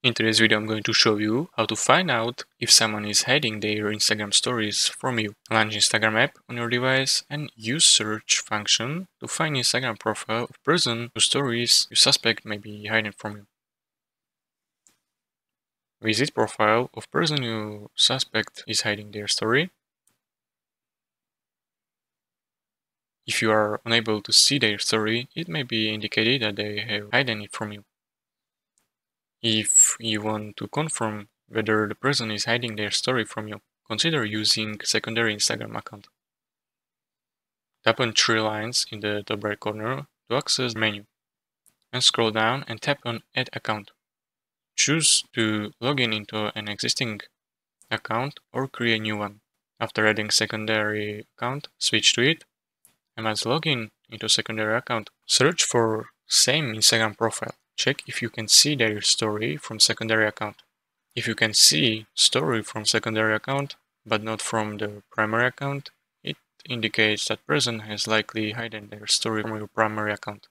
In today's video I'm going to show you how to find out if someone is hiding their Instagram stories from you. Launch Instagram app on your device and use search function to find Instagram profile of person whose stories you suspect may be hiding from you. Visit profile of person you suspect is hiding their story. If you are unable to see their story, it may be indicated that they have hidden it from you. If you want to confirm whether the person is hiding their story from you, consider using secondary Instagram account. Tap on three lines in the top right corner to access menu, and scroll down and tap on Add Account. Choose to log in into an existing account or create a new one. After adding secondary account, switch to it, and as login into secondary account, search for same Instagram profile. Check if you can see their story from secondary account. If you can see story from secondary account, but not from the primary account, it indicates that person has likely hidden their story from your primary account.